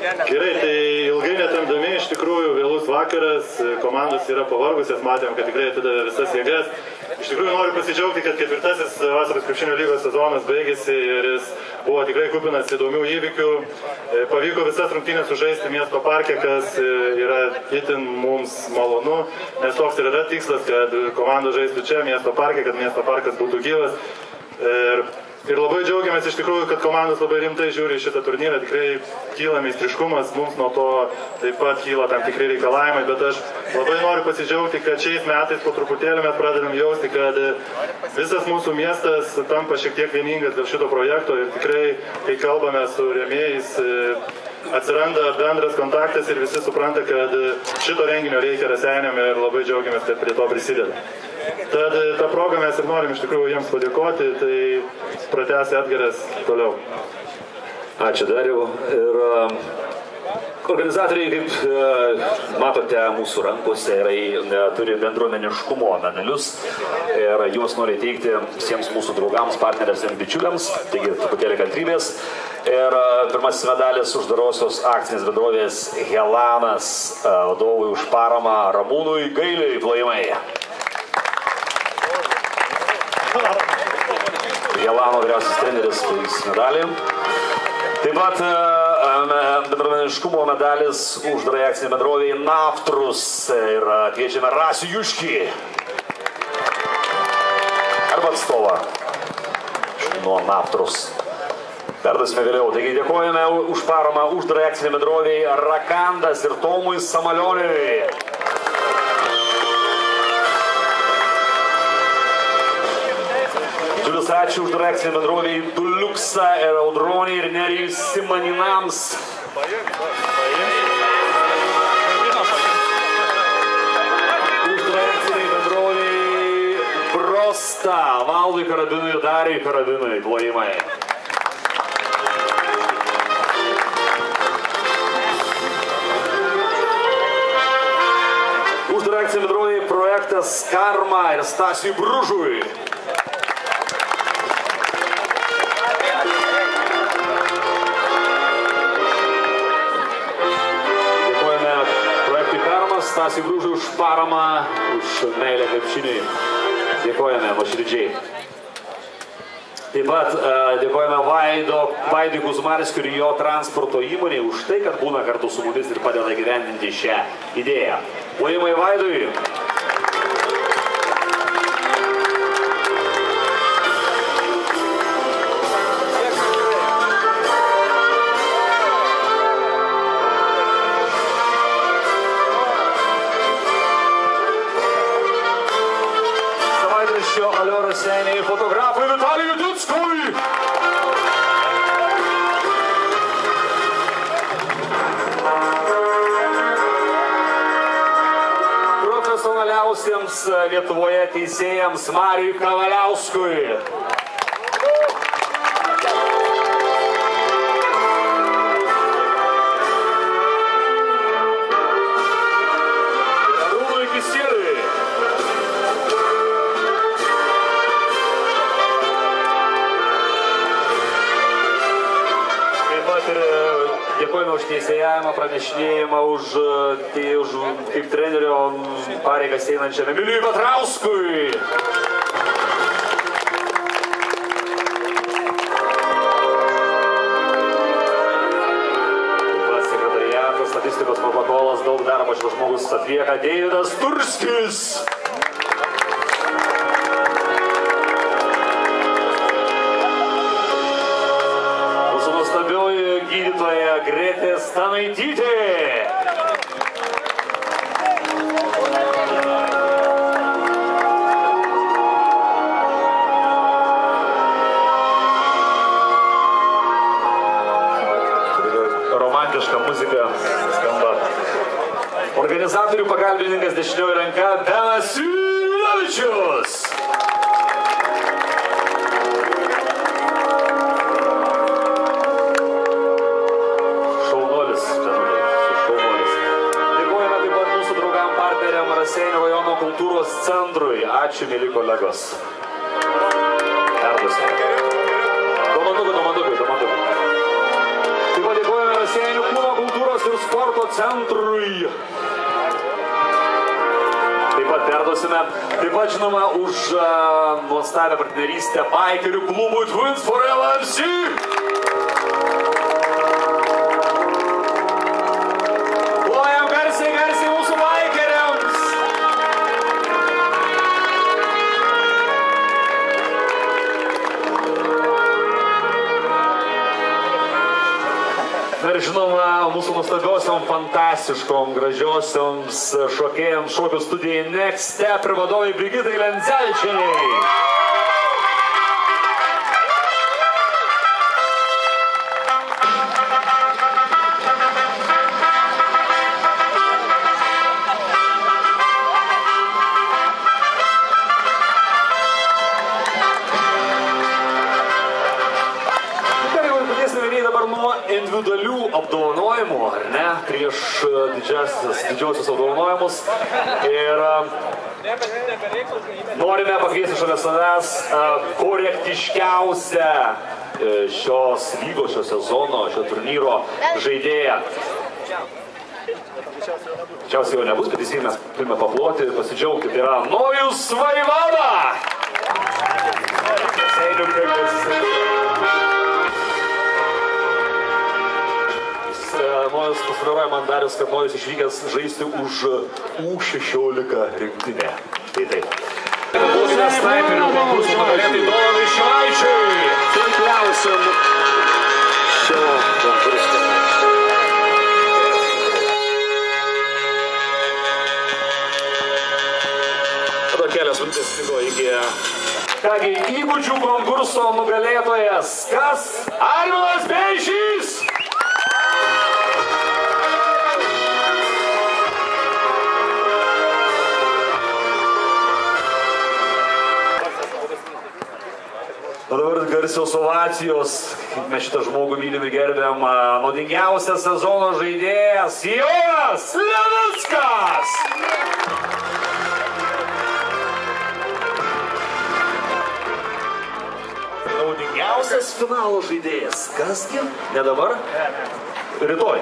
Gerai, tai ilgai netamdami, iš tikrųjų vėlus vakaras, komandos yra pavargusios, matėm, kad tikrai atidavė visas jėgas. Iš tikrųjų noriu pasidžiaugti, kad ketvirtasis vasaros krepšinio lygos sezonas baigėsi ir jis buvo tikrai kupinas įdomių įvykių. E, pavyko visas rungtynės sužaisti miesto parke, kas e, yra itin mums malonu, nes toks ir yra tikslas, kad komanda žaistų čia miesto parke, kad miesto parkas būtų gyvas. Ir Ir labai džiaugiamės iš tikrųjų, kad komandos labai rimtai žiūri šitą turnyrą, tikrai kyla meistriškumas, mums nuo to taip pat kyla tam tikri reikalavimai, bet aš labai noriu pasidžiaugti, kad šiais metais po truputėlį mes pradedam jausti, kad visas mūsų miestas tampa šiek tiek vieningas dėl šito projekto ir tikrai, kai kalbame su rėmėjais, atsiranda bendras kontaktas ir visi supranta, kad šito renginio reikia raseiniam ir labai džiaugiamės, kad prie to prisideda. Tad tą progą mes ir norim iš tikrųjų jiems padėkoti, tai pratęs Edgaras toliau. Ačiū Dariau. Ir um, organizatoriai, kaip e, matote, mūsų rankose yra, e, turi bendruomeniškumo medalius ir juos nori teikti visiems mūsų draugams, partneriams ir bičiuliams. Taigi, truputėlį kantrybės. Ir e, pirmasis medalis uždarosios akcinės bendrovės Helanas vadovui už paramą Ramūnui Gailiui plojimai. Jelano vyriausias treneris paims medalį. Taip pat bendruomeniškumo medalis uždarai akcinė bendrovė Naftrus ir kviečiame Rasių Juškį. Arba atstovą nuo Naftrus. Perdasime vėliau. Taigi dėkojame už paramą uždarai akcinė bendrovė Rakandas ir Tomui Samalioniui. Didžiulis ačiū už reakciją bendroviai Duliuksa ir Audronį ir Nerijus Simaninams. Už reakciją bendroviai Prosta, Valdui Karabinui ir Dariui Karabinui plojimai. Uždarą akciją bendrovai projektas Karma ir Stasiui Bružui. Stasiui Grūžui už paramą, už meilę krepšiniui. Dėkojame nuoširdžiai. Taip pat dėkojame Vaido, Vaidui Kuzmarskiui ir jo transporto įmonėje už tai, kad būna kartu su mumis ir padeda gyvendinti šią idėją. Plojimai Vaidui. Seniai fotografui Vitalijui Ditskui. Profesionaliausiems Lietuvoje teisėjams Marijui Kavaliauskui. Teisėjavimą, pranešinėjimą, už, tai, už kaip trenerio pareigas einančiam Emilijui Petrauskui. statistikos protokolas, daug darbo šis žmogus atlieka Deividas Turskis. gydytoja Gretė Stanaitytė. Kolegos. Perduosime. Domandukai, domandukai, domandukai. Taip pat dėkojame Raseinių kūno kultūros centrui. Taip pat perduosime, taip pat žinoma, už uh, nuostabią partnerystę Bikerių klubui Twins for LFC. Žinoma, mūsų nuostabiosiom, fantastiškom, gražiosioms šokėjams šokių studijai Next Step ir vadovai Brigitai Lenzelčiai. Dabar nuo individualių apdovanojimų, ar ne, prieš e, didžiausius, didžiausius apdovanojimus. Ir e, norime pakviesti šalia savęs e, korektiškiausią šios lygos, šio sezono, šio turnyro žaidėją. Čiausiai jo nebus, bet vis vien mes turime paploti ir pasidžiaugti. Tai yra Nojus Vaivada! Seiliukas. Nojus pasidaroja man darius, kad Nojus išvykęs žaisti už U16 rinktinę. Tai taip. Būsime snaiperių konkursų nugalėtai Donai Švaičiui. Tinkliausiam šio konkurso. Tada kelias mintis liko iki. Kągi, įgūdžių konkurso nugalėtojas. Kas? Arminas Beišys! Garsios ovacijos, kaip mes šitą žmogų mylim ir gerbiam, a, naudingiausias sezono žaidėjas Jonas Levickas! Naudingiausias finalo žaidėjas. Kasgi? Ne dabar? Rytoj.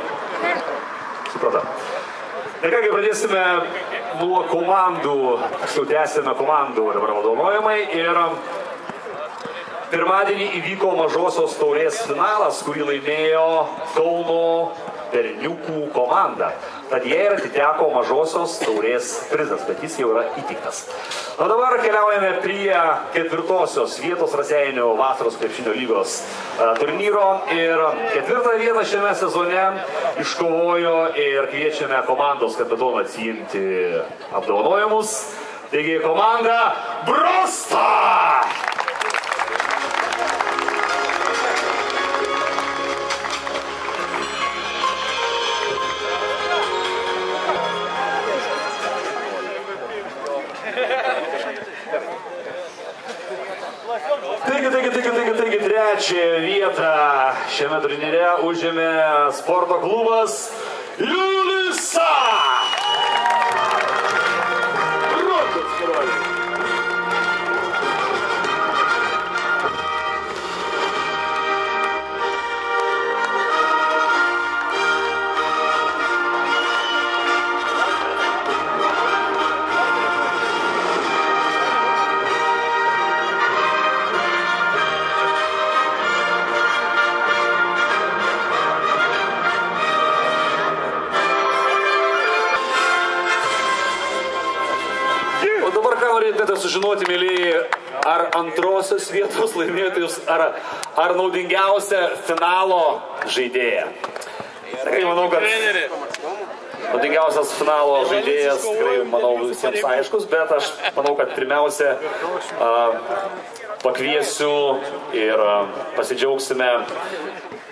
Supratau. Ir kągi pradėsime nuo komandų, tiksliau tęsime komandų dabar vadovojimai ir Pirmadienį įvyko mažosios taurės finalas, kurį laimėjo Kauno Berniukų komanda. Tad jie ir atiteko mažosios taurės prizas, bet jis jau yra įteiktas. O dabar keliaujame prie ketvirtosios vietos Raseinių vasaros krepšinio lygos e, turnyro. Ir ketvirtą vietą šiame sezone iškovojo ir kviečiame komandos kapitoną atsijimti apdovanojimus. Taigi komanda Brosta! Taigi, taigi, trečią vietą šiame turnyre užėmė sporto klubas Liulisa. Ką norėtumėte sužinoti, mėlyje, ar antrosios vietos laimėtojus, ar, ar naudingiausia finalo žaidėja? Tikrai manau, kad naudingiausias finalo žaidėjas, tikrai manau visiems aiškus, bet aš manau, kad pirmiausia a, pakviesiu ir a, pasidžiaugsime,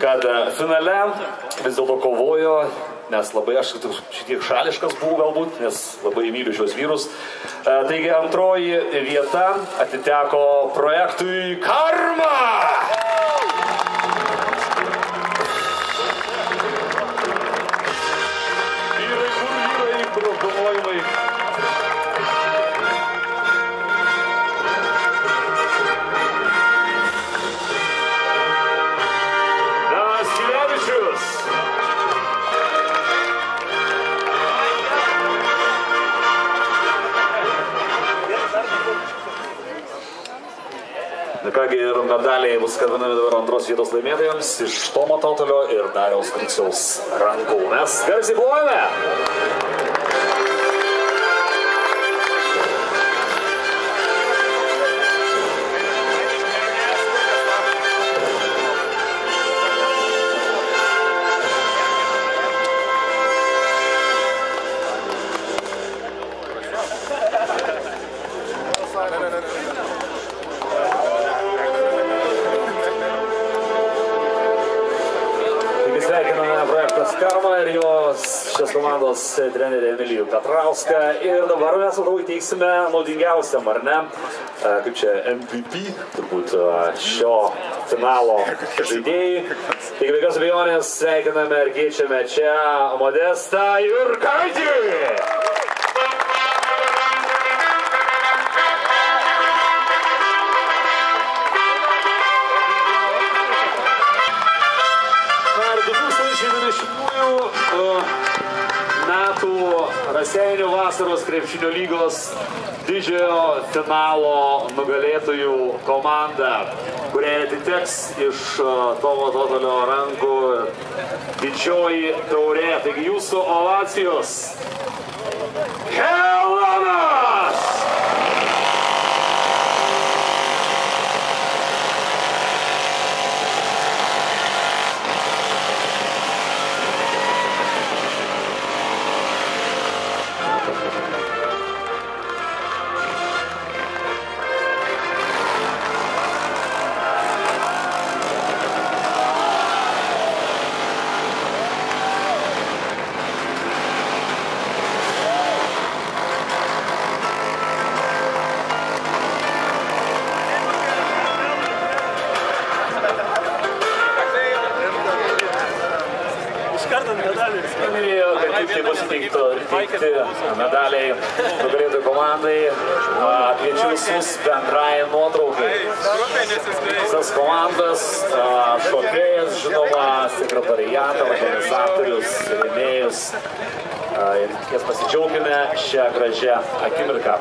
kad a, finale vis dėlto kovojo nes labai aš šitiek šališkas buvau galbūt, nes labai myliu šios vyrus. E, Taigi antroji vieta atiteko projektui Karma. Medaliai bus kabinami dabar antros vietos laimėtojams iš Tomo Tautalio ir Dariaus Griciaus rankų. Mes garsiai plojame. Sveikiname projektas Karma ir jos šios komandos trenerį Emilijų Petrauską. Ir dabar mes manau įteiksime naudingiausiam, ar ne? E, Kaip čia MVP, turbūt e, šio finalo žaidėjai. Taigi be jokios abejonės sveikiname ir keičiame čia Modestą Jurkaitį. Raseinių vasaros krepšinio lygos didžiojo finalo nugalėtojų komanda, kuriai atiteks iš e, Tomo Totolio rankų didžioji taurė. Taigi jūsų ovacijos. Helonas! Bus įteikto įteikti medaliai nugalėtojų komandai. Kviečiu visus bendrai nuotraukai. Visas komandas, šokėjas, žinoma, sekretariatą, organizatorius, rėmėjus. Ir ties pasidžiaugime šią gražią akimirką.